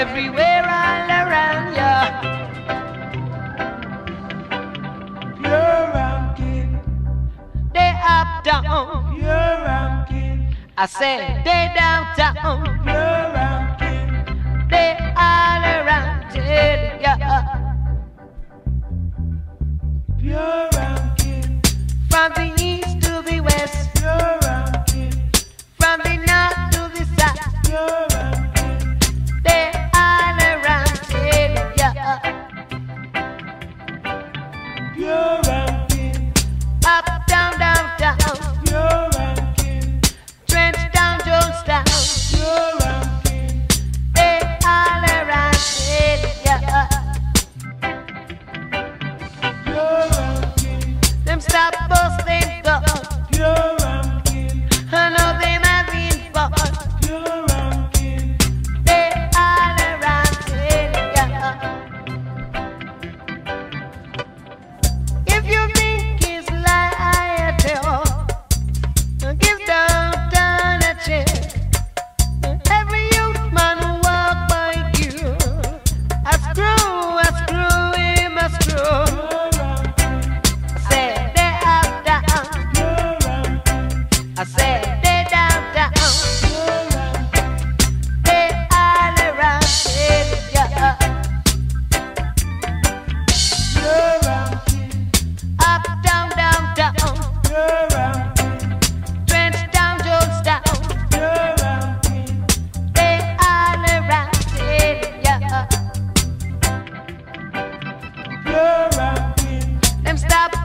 everywhere all around ya. Pure ranking, they up down. Pure ranking, I said they down Pure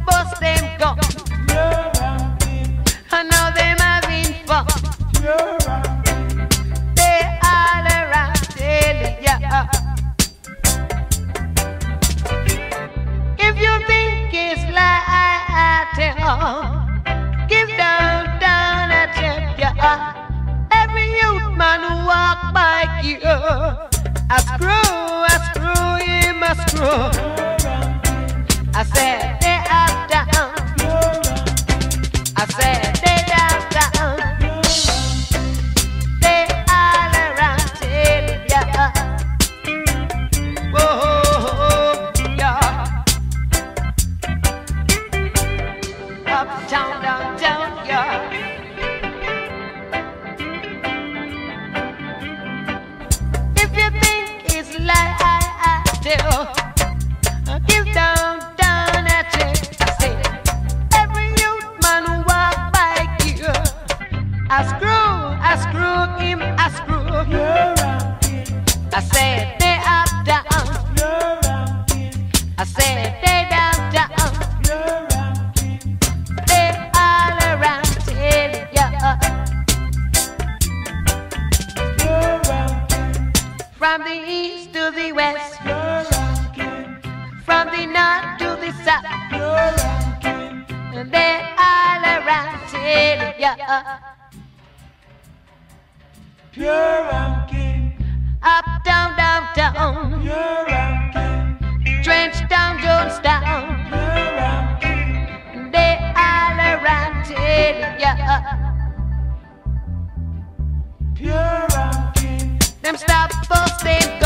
bust them oh, gun. And now them having fun. They all around telling ya. If you think it's light, oh, give down, down at ya. Every youth man walk by you. I screw, I screw him, I screw. I said. Say. I screw him, I screwed him. I said they are down. I said they down, down. They all around here, yeah. From the east to the west, You're from the north to the south, they all around here, yeah. Pure ranking. Up, down, down, down. Pure and king. Trench Town, Jonestown. Pure ranking. They all around telling ya. Pure ranking. Them stop for stay.